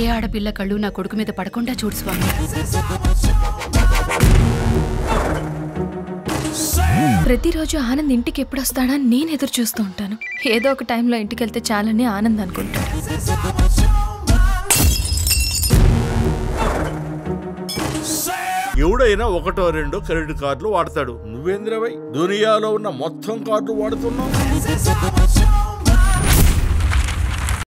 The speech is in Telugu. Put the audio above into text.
ఏ ఆడపిల్ల కళ్ళు నా కొడుకు మీద పడకుండా చూడు స్వామి. ప్రతిరోజు ఆనంద్ ఇంటికి ఎప్పుడు వస్తాడా నేను ఎదురు చూస్తూ ఉంటాను. ఏదో ఒక టైంలో ఇంటికి వెళ్తే చాలని ఆనంద్ అనుకుంటాడు. ఎవడైనా ఒకటో రెండో క్రెడిట్ కార్డులు వాడతాడు. నువ్వేంద్రవై దునియాలో ఉన్న మొత్తం కార్డులు వాడుతున్నావు?